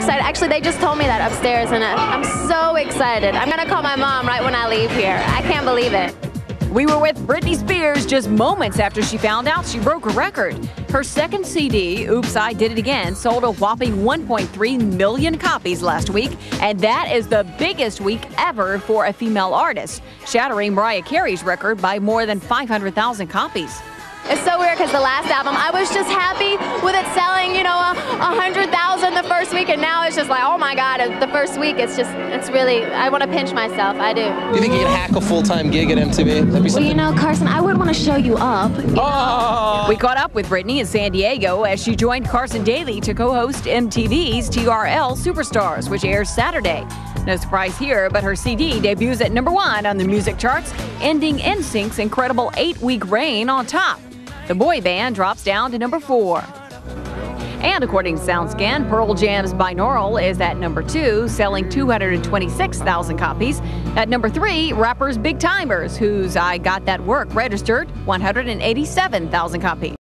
I am so excited. Actually, they just told me that upstairs, and uh, I'm so excited. I'm going to call my mom right when I leave here. I can't believe it. We were with Britney Spears just moments after she found out she broke a record. Her second CD, Oops, I Did It Again, sold a whopping 1.3 million copies last week, and that is the biggest week ever for a female artist, shattering Mariah Carey's record by more than 500,000 copies. It's so weird because the last album, I was just happy with it selling, week, and now it's just like, oh my god, the first week, it's just, it's really, I want to pinch myself. I do. Do you think you could hack a full-time gig at MTV? That'd be Well, you know, Carson, I wouldn't want to show you up. Oh! We caught up with Britney in San Diego as she joined Carson Daly to co-host MTV's TRL Superstars, which airs Saturday. No surprise here, but her CD debuts at number one on the music charts, ending NSYNC's incredible eight-week reign on top. The boy band drops down to number four. And according to SoundScan, Pearl Jam's Binaural is at number two, selling 226,000 copies. At number three, rappers Big Tymers, whose I Got That Work registered 187,000 copies.